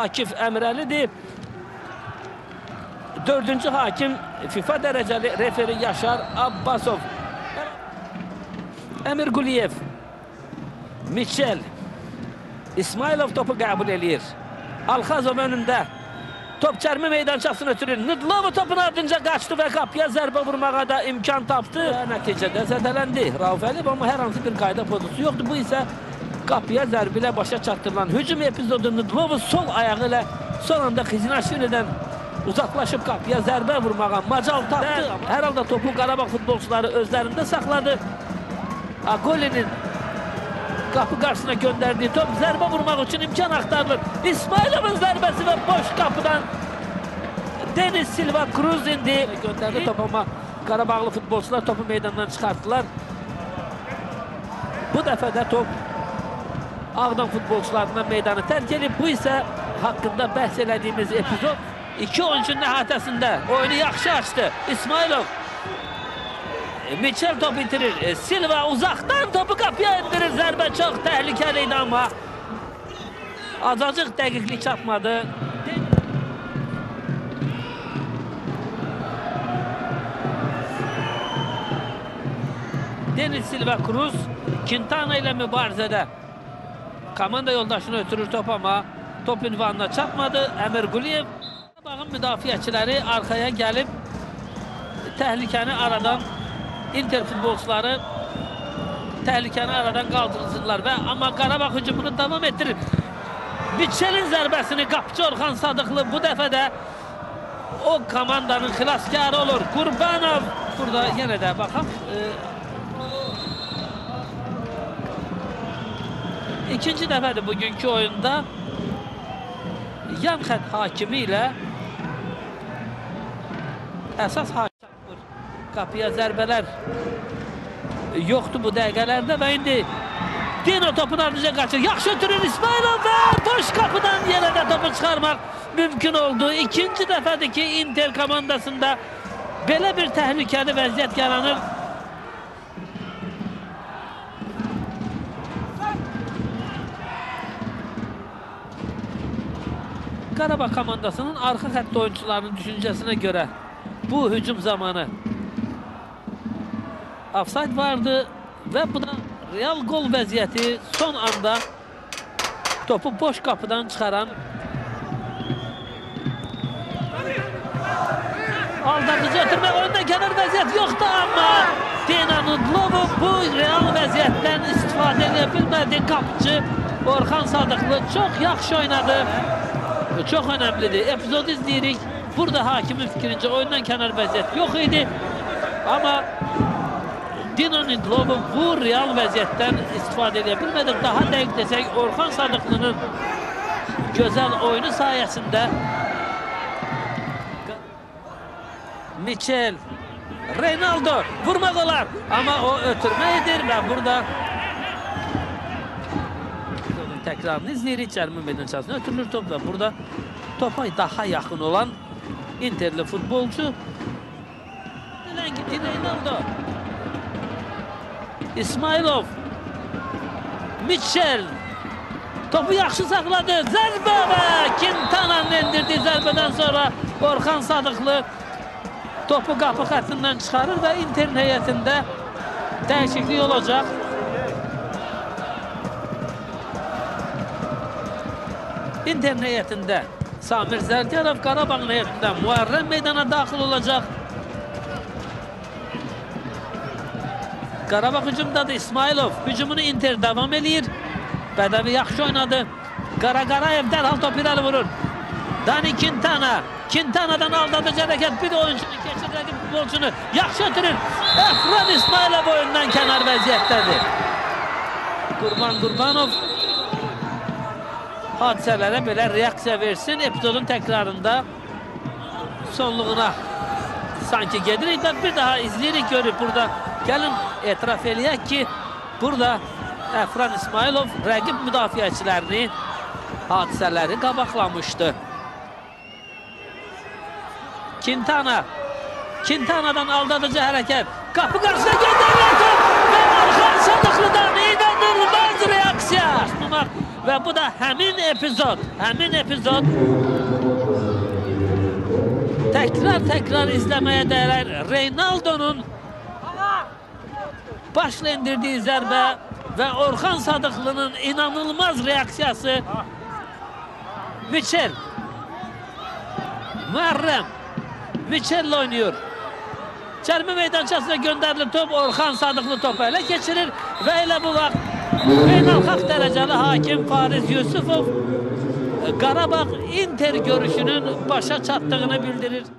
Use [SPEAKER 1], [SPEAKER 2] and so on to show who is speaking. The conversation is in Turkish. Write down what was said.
[SPEAKER 1] Akif Əmrəlidir. Dördüncü hakim FIFA dərəcəli referi Yaşar Abbasov. Əmir Quliyev. Michel. İsmailov topu qəbul eləyir. Alxazov önündə. Top çərmi meydançasını ötürür. Nidlovu topun ardınca qaçdı və qapıya zərbə vurmağa da imkan tapdı. Və nəticədə zədələndi. Rauf Əliyev amma hər hansı bir qayda pozisi yoxdur. Bu isə qapıya zərbi ilə başa çatdırılan hücum epizodu Nidlovu sol ayağı ilə son anda Xizinaşvilidən uzaqlaşıb qapıya zərbə vurmağa macal tapdı. Hər halda topu Qarabağ futbolçuları özlərində saxladı. Agolinin qapı qarşısına göndərdiyi top zərbə vurmaq üçün imkan axtarılır. İsmailovun zərbəsi və boş qapıdan Deniz Silva Cruz indi göndərdi top amma Qarabağlı futbolçular topu meydandan çıxartdılar. Bu dəfə də top Ağdam futbolçularından meydanı tərk edib. Bu isə haqqında bəhs elədiyimiz epizod. İki oyuncunun əhatəsində oyunu yaxşı açdı. İsmailov Michel top itirir. E, Silva uzaqdan topu qapıya endirir. Zərbə çox təhlükəli idi amma azacıq dəqiqlik çatmadı. Deniz Silva Cruz Quintana ilə mübarizədə komanda yoldaşını ötürür top amma top ünvanına çatmadı. Əmir Quliyev Bağın müdafiəçiləri arxaya gəlib təhlükəni aradan Inter futbolçuları təhlükəni aradan qaldırsınlar və amma Qarabağ hücumunu davam etdirir. Mitchell'in zərbəsini qapıcı Orxan Sadıqlı bu dəfə də o komandanın xilaskarı olur. Qurbanov burada yenə də baxaq. E, ikinci dəfədir bugünkü oyunda yan hakimi ilə əsas hakim qapıya zərbələr yoxdur bu dəqiqələrdə və indi Dino topun ardınca qaçır. Yaxşı ötürür İsmailov və boş qapıdan yerə də topu çıxarmaq mümkün oldu. İkinci dəfədir ki Inter komandasında belə bir təhlükəli vəziyyət yaranır. Qarabağ komandasının arxa xətt oyuncularının düşüncəsinə görə bu hücum zamanı offside vardı və buna real gol vəziyyəti son anda topu boş qapıdan çıxaran aldadıcı ötürmə önündə kənar vəziyyət yoxdur amma Dina Nudlovu bu real vəziyyətdən istifadə edə bilmədi. Qapıcı Orxan Sadıqlı çox yaxşı oynadı çox önəmlidir epizodu izləyirik burada hakimin fikrincə oyundan kənar vəziyyət yox idi amma Dino Nidlovu bu real vəziyyətdən istifadə edə bilmədi. Daha dəqiq desək, Orxan Sadıqlının gözəl oyunu sayəsində Michel, Reynaldo vurmaq olar. Amma o ötürmə edir və burada təkrarını izləyirik. Cərmi meydançasına ötürülür top və burada topa daha yaxın olan Interli futbolcu Reynaldo İsmailov. Mitchell. Topu yaxşı saxladı. Zərbə və Quintana'nın endirdiyi zərbədən sonra Orxan Sadıqlı topu qapı xəttindən çıxarır və Interin heyətində dəyişiklik olacaq. Interin heyətində Samir Zərgərov, Qarabağın heyətində Muharrem meydana daxil olacaq. Qarabağ hücumdadır İsmailov. Hücumunu Inter davam eləyir. Bədəvi yaxşı oynadı. Qara Qarayev dərhal top irəli vurur. Dani Quintana. Quintana'dan aldadıcı hərəkət bir oyuncunu keçir rəqib futbolcunu. Yaxşı ötürür. Əfran İsmailov oyundan kənar vəziyyətdədir. Qurban Qurbanov hadisələrə belə reaksiya versin. Epizodun təkrarında sonluğuna sanki gedirik və bir daha izləyirik görüb burada Gəlin etiraf eləyək ki, burada Əfran İsmailov rəqib müdafiəçilərini hadisələri qabaqlamışdı. Quintana. Quintana'dan aldadıcı hərəkət. Qapı qarşısına göndərilən və bu da həmin epizod, həmin epizod. Təkrar izləməyə dəyər Reynaldonun başla indirdiyi zərbə və Orxan Sadıqlının inanılmaz reaksiyası. Michel Muharrem Michel oynuyor. Çərmə meydançasına göndərilir top Orxan Sadıqlı topu elə keçirir və elə bu vaxt beynəlxalq dərəcəli hakim Fariz Yusufov Qarabağ Inter görüşünün başa çatdığını bildirir.